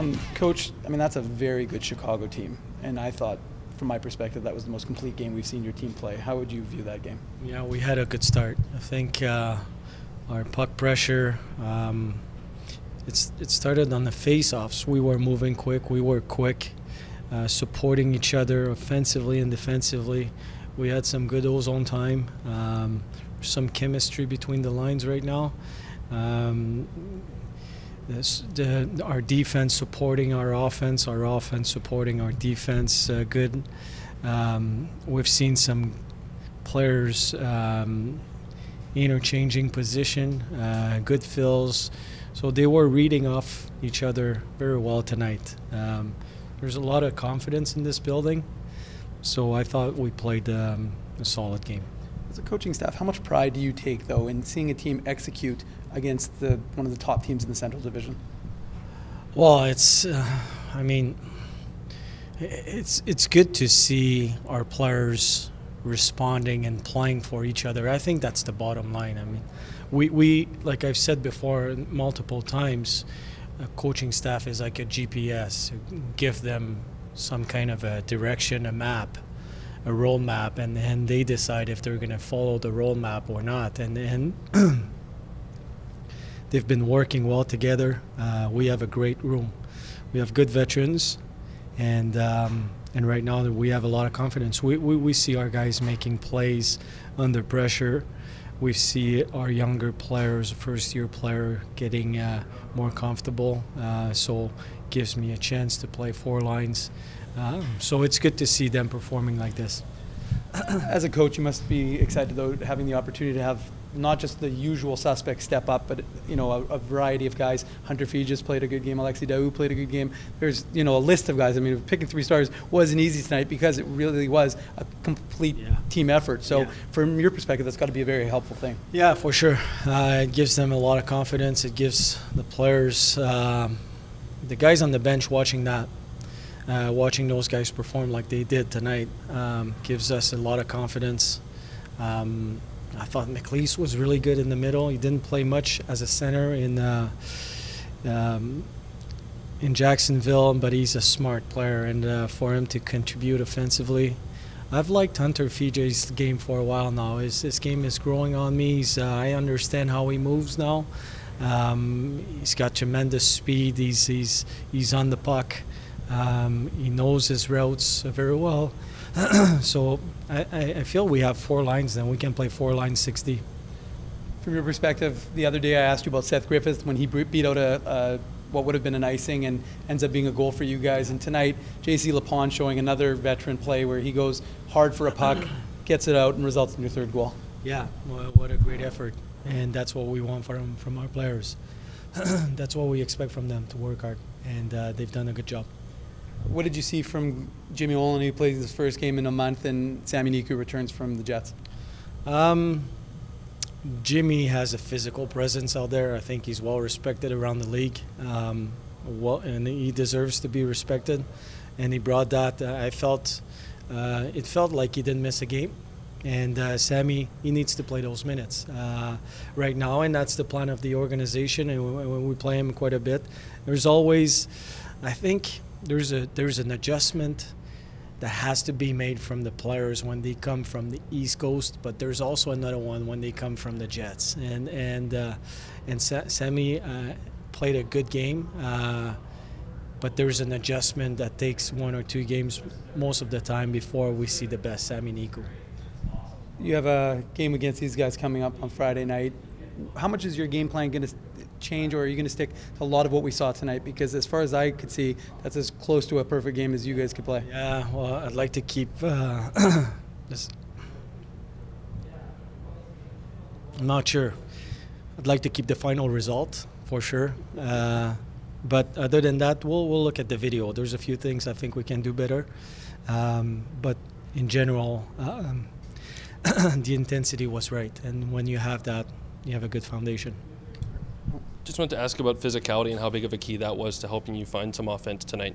Um, Coach, I mean, that's a very good Chicago team. And I thought, from my perspective, that was the most complete game we've seen your team play. How would you view that game? Yeah, we had a good start. I think uh, our puck pressure, um, it's, it started on the face-offs. We were moving quick. We were quick, uh, supporting each other offensively and defensively. We had some good ozone time, um, some chemistry between the lines right now. Um, this, the, our defense supporting our offense, our offense supporting our defense. Uh, good. Um, we've seen some players um, interchanging position, uh, good fills. So they were reading off each other very well tonight. Um, there's a lot of confidence in this building, so I thought we played um, a solid game. As a coaching staff, how much pride do you take, though, in seeing a team execute against the one of the top teams in the Central Division? Well, it's, uh, I mean, it's it's good to see our players responding and playing for each other. I think that's the bottom line. I mean, we, we like I've said before multiple times, coaching staff is like a GPS. Give them some kind of a direction, a map, a roadmap, and then they decide if they're going to follow the roadmap or not. And and they've been working well together. Uh, we have a great room. We have good veterans, and um, and right now we have a lot of confidence. We, we, we see our guys making plays under pressure. We see our younger players, first year player, getting uh, more comfortable. Uh, so gives me a chance to play four lines. Um, so it's good to see them performing like this. As a coach, you must be excited though having the opportunity to have not just the usual suspects step up, but you know a, a variety of guys. Hunter Fejes played a good game. Alexis D'Aoust played a good game. There's you know a list of guys. I mean, picking three stars wasn't easy tonight because it really was a complete yeah. team effort. So yeah. from your perspective, that's got to be a very helpful thing. Yeah, for sure. Uh, it gives them a lot of confidence. It gives the players, um, the guys on the bench watching that. Uh, watching those guys perform like they did tonight um, gives us a lot of confidence. Um, I thought McLeese was really good in the middle. He didn't play much as a center in uh, um, in Jacksonville, but he's a smart player, and uh, for him to contribute offensively, I've liked Hunter Fejes' game for a while now. His, his game is growing on me. Uh, I understand how he moves now. Um, he's got tremendous speed. He's he's he's on the puck. Um, he knows his routes very well. so I, I feel we have four lines, then we can play four lines 60. From your perspective, the other day I asked you about Seth Griffith when he beat out a, a what would have been an icing and ends up being a goal for you guys. And tonight, JC Lipon showing another veteran play where he goes hard for a puck, gets it out, and results in your third goal. Yeah, well, what a great effort. And that's what we want from, from our players. that's what we expect from them to work hard. And uh, they've done a good job. What did you see from Jimmy Oligny, who plays his first game in a month, and Sami Niku returns from the Jets? Um, Jimmy has a physical presence out there. I think he's well respected around the league, um, well, and he deserves to be respected. And he brought that. Uh, I felt uh, it felt like he didn't miss a game. And uh, Sami, he needs to play those minutes uh, right now, and that's the plan of the organization. And when we play him quite a bit, there's always, I think, there's a there's an adjustment that has to be made from the players when they come from the East Coast, but there's also another one when they come from the Jets. And and uh, and Sa- Sami uh, played a good game, uh, but there's an adjustment that takes one or two games most of the time before we see the best Sami Niku. You have a game against these guys coming up on Friday night. How much is your game plan going to change, or are you going to stick to a lot of what we saw tonight? Because as far as I could see, that's as close to a perfect game as you guys could play. Yeah, well, I'd like to keep uh, this. I'm not sure. I'd like to keep the final result for sure. Uh, but other than that, we'll we'll look at the video. There's a few things I think we can do better, um, but in general, um, the intensity was right. And when you have that, you have a good foundation. Just wanted to ask about physicality and how big of a key that was to helping you find some offense tonight.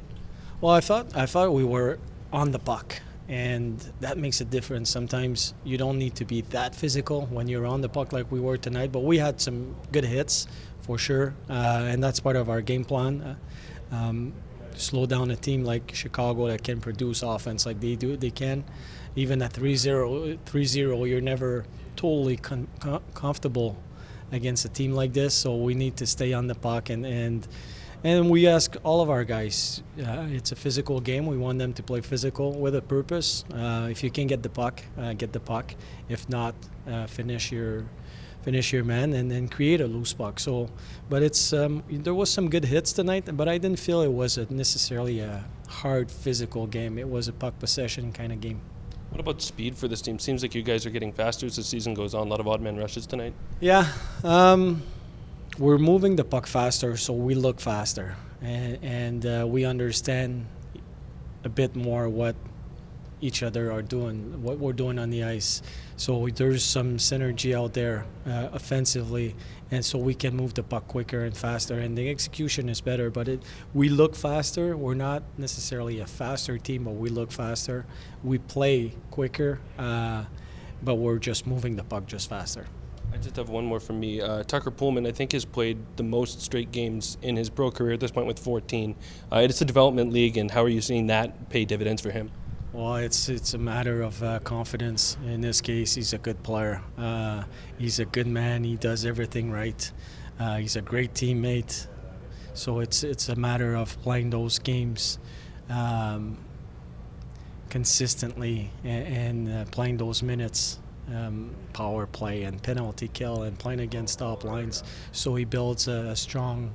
Well, I thought I thought we were on the puck, and that makes a difference. Sometimes you don't need to be that physical when you're on the puck like we were tonight, but we had some good hits for sure, uh, and that's part of our game plan. Uh, um, slow down a team like Chicago that can produce offense like they do. They can. Even at 3-0, 3-0 you're never totally com- comfortable against a team like this. So we need to stay on the puck and and and we ask all of our guys. Uh, it's a physical game. We want them to play physical with a purpose. Uh, if you can get the puck, uh, get the puck. If not, uh, finish your finish your man and then create a loose puck. So, but it's um, there was some good hits tonight, but I didn't feel it was a necessarily a hard physical game. It was a puck possession kind of game. What about speed for this team? Seems like you guys are getting faster as the season goes on. A lot of odd man rushes tonight. Yeah, um, we're moving the puck faster, so we look faster, and, and uh, we understand a bit more what each other are doing, what we're doing on the ice. So there's some synergy out there uh, offensively, and so we can move the puck quicker and faster, and the execution is better. But it, we look faster. We're not necessarily a faster team, but we look faster. We play quicker, uh, but we're just moving the puck just faster. I just have one more from me. Uh, Tucker Poolman, I think, has played the most straight games in his pro career at this point with 14. Uh, it's a development league, and how are you seeing that pay dividends for him? Well, it's it's a matter of uh, confidence. In this case, he's a good player. Uh, he's a good man. He does everything right. Uh, he's a great teammate. So it's it's a matter of playing those games um, consistently and, and uh, playing those minutes, um, power play and penalty kill, and playing against top lines. So he builds a, a strong.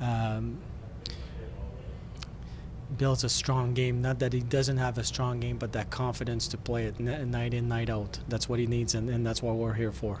Um, builds a strong game. Not that he doesn't have a strong game, but that confidence to play it night in, night out. That's what he needs, and, and that's what we're here for.